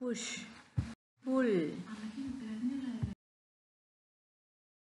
push. Pull.